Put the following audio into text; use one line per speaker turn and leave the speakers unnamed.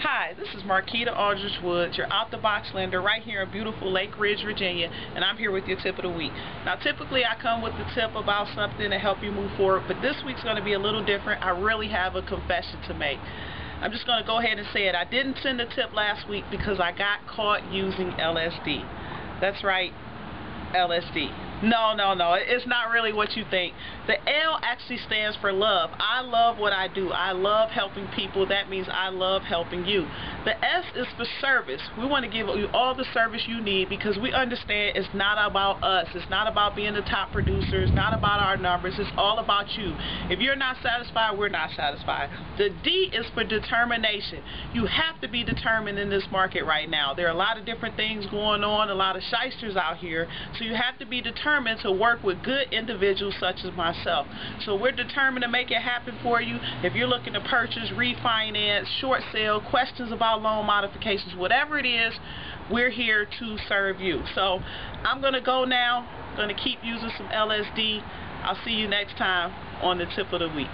Hi, this is Markita Aldridge Woods, your out-the-box lender right here in beautiful Lake Ridge, Virginia, and I'm here with your tip of the week. Now, typically I come with the tip about something to help you move forward, but this week's going to be a little different. I really have a confession to make. I'm just going to go ahead and say it. I didn't send a tip last week because I got caught using LSD. That's right, LSD. No, no, no. It's not really what you think. The L actually stands for love. I love what I do. I love helping people. That means I love helping you. The S is for service. We want to give you all the service you need because we understand it's not about us. It's not about being the top producer. It's not about our numbers. It's all about you. If you're not satisfied, we're not satisfied. The D is for determination. You have to be determined in this market right now. There are a lot of different things going on, a lot of shysters out here, so you have to be determined determined to work with good individuals such as myself. So we're determined to make it happen for you. If you're looking to purchase, refinance, short sale, questions about loan modifications, whatever it is, we're here to serve you. So I'm going to go now. going to keep using some LSD. I'll see you next time on the tip of the week.